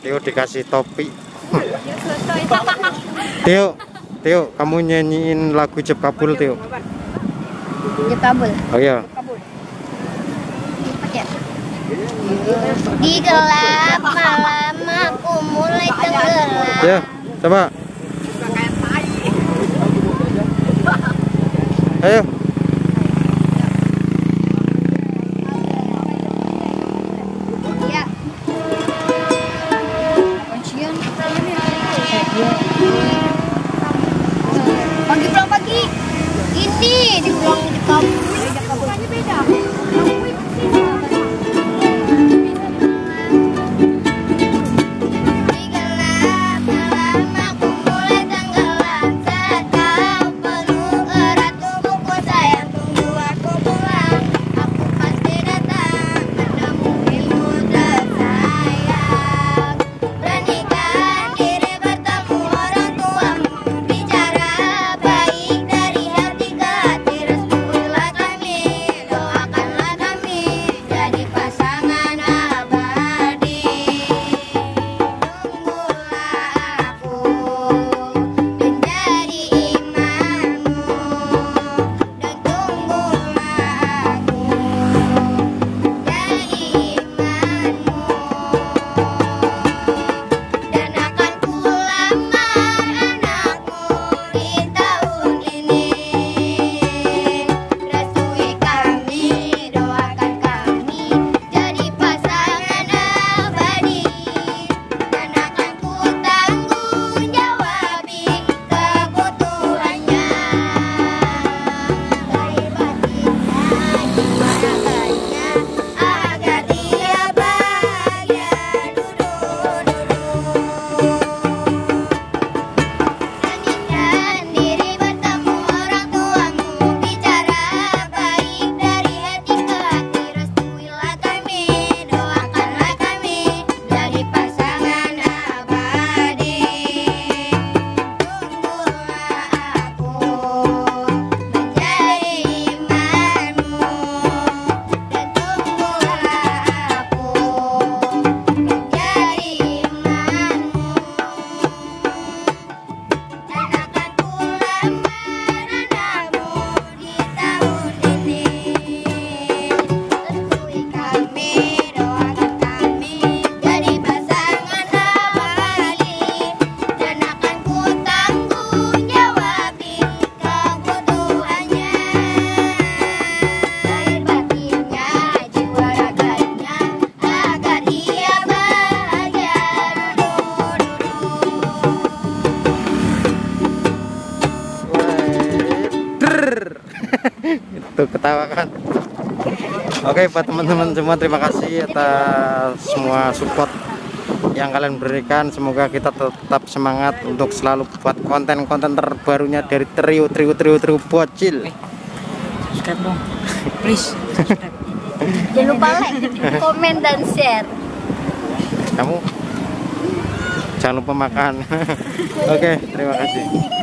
Tio dikasih topi. Tio, Tio, kamu nyanyiin lagu Jeb Kabul, Tio. Jeb Kabul. Oh iya. Ya. Di gelap malam aku mulai tenggelam. Ya, coba. Ayo. did wrong wrong the cup? Itu ketawa kan. Oke buat teman-teman semua terima kasih atas semua support yang kalian berikan. Semoga kita tetap semangat untuk selalu buat konten-konten terbarunya dari trio trio trio trio bocil. Subscribe dong. Please subscribe. Jangan lupa like, komen, dan share. kamu jangan lupa makan. Oke terima kasih